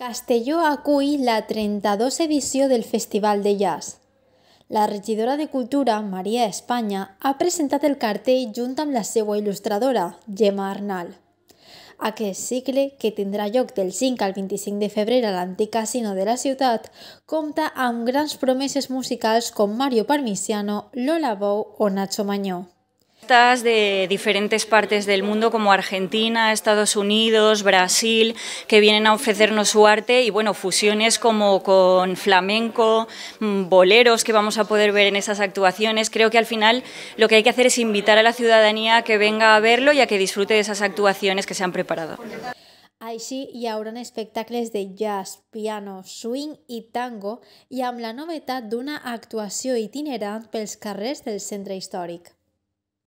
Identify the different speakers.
Speaker 1: Castelló acull la 32 edició del Festival de Jazz. La regidora de Cultura, Maria Espanya, ha presentat el cartell junt amb la seva il·lustradora, Gemma Arnal. Aquest cicle, que tindrà lloc del 5 al 25 de febrer a l'antic casino de la ciutat, compta amb grans promeses musicals com Mario Parmisiano, Lola Bou o Nacho Mañó
Speaker 2: de diferentes partes del mundo como Argentina, Estados Unidos, Brasil, que vienen a ofrecernos su arte y bueno, fusiones como con flamenco, mm, boleros que vamos a poder ver en esas actuaciones. Creo que al final lo que hay que hacer es invitar a la ciudadanía a que venga a verlo y a que disfrute de esas actuaciones que se han preparado.
Speaker 1: Així hi haurà espectacles de jazz, piano, swing i tango i amb la novetat d'una actuació itinerant pels carrers del centre històric.